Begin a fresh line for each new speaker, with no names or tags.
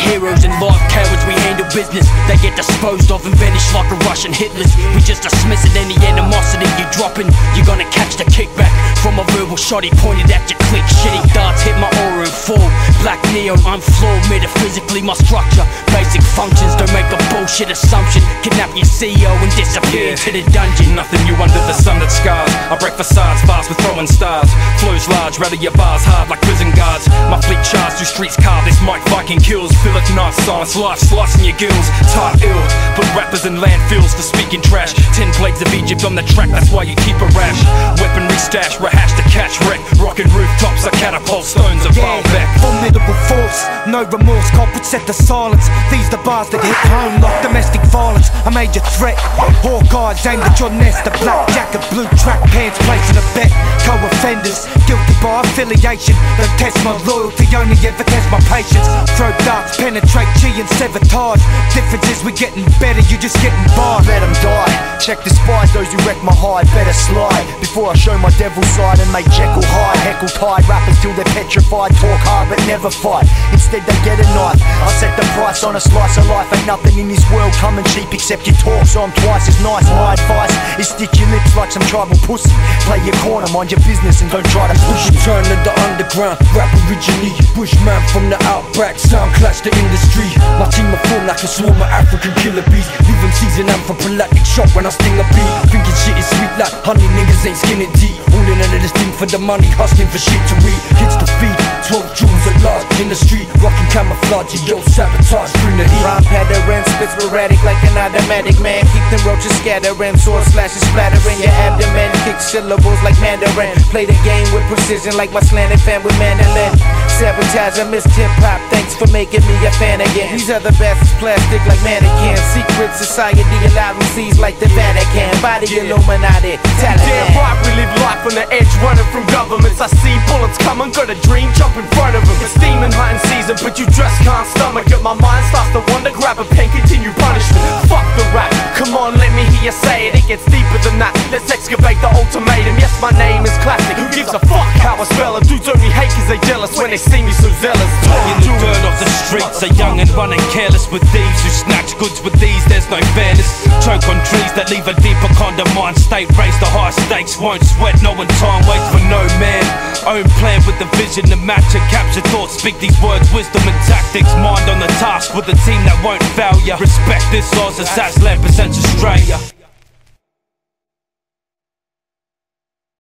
heroes in lost carriage we ain't business. They get disposed of and vanished like a Russian Hitlers. We just dismiss it, any animosity you dropping, you're gonna catch the kickback from a verbal shot he pointed at your click. Shitty darts hit my aura and fall. Black neon, I'm flawed metaphysically. My structure, basic functions don't make a bullshit assumption. Kidnap your CEO and disappear
Yeah.
into the dungeon.
Nothing new under the sun that scars. I break facades fast with throwing stars. Flows large, rather your bars hard like prison guards. My fleet charge through streets carved. This mic Viking kills. Feel it night silence, life slicing your gills. Tight ill, put rappers in landfills for speaking trash. Ten plagues of Egypt on the track, that's why you keep a rash. Weaponry stash, rehash to catch wreck. Rocking rooftops, I catapult stones of
Yeah,
back.
formidable force, no remorse, set the silence. These the bars that hit home like domestic violence. A major threat, Hawkeyes aimed at your nest. A black jacket, blue track pants, placing a bet. Co-offenders, affiliation. Don't test my loyalty, only ever test my patience. Throw darts, penetrate chi and sever ties. Difference is we getting better, you just getting by.
Let 'em die. Check the spies, those who wreck my hide. Better slide before I show my devil side and make Jekyll hide. Heckle tied rappers till they're petrified. Talk hard but never fight. Instead they get a knife. I set the price on a slice of life. Ain't nothing in this world coming cheap except your talk. So I'm twice as nice. My advice is stick your lips like some tribal pussy. Play your corner, mind your business, and don't try to push it.
Return to the underground, rap originally Bushman from the outback, sound clash the industry. My team are formed like a swarm of African killer bees. Leave them seasoned anaphylactic shock when I sting a bee. Thinking shit is sweet like honey, niggas ain't skinny deep All in this thing for the money, hustling for shit to read Hits to feed, 12 Jewelz at large in the street. Rocking camouflage, yo, sabotage, bring the heat.
Rhyme pattern, spit sporadic like an automatic man. Keep them roaches scattering, sword slashes splattering your abdomen. Kick syllables like Mandarin. Play the game with precision like my slanted fan with mandolin. Sabotage, I miss hip hop. Thanks for making me a fan again. These other bastards plastic like mannequins. Secret society allowing seas like the Vatican. Body Illuminati,
Damn
Taliban.
right, we live life on the edge, running from governments. I see bullets coming, got a dream, jump in front of them. It's demon hunting season, but you just can't stomach it. My mind you say it. It gets deeper than that. Let's excavate the ultimatum. Yes, my name is Clasick. Who gives a fuck how I spell it? Dudes only hate cause they jealous when they see me so zealous.
In the dirt of the streets, a young and running careless with thieves who snatch goods with these. There's no fairness. Choke on trees that leave a deeper kind of mind state. Raise the high stakes, won't sweat. No one time waits for no man. Own plan with the vision to match and capture thoughts. Speak these words, wisdom and tactics. Mind on the task with a team that won't fail ya. Respect this laws as Aslan presents Australia.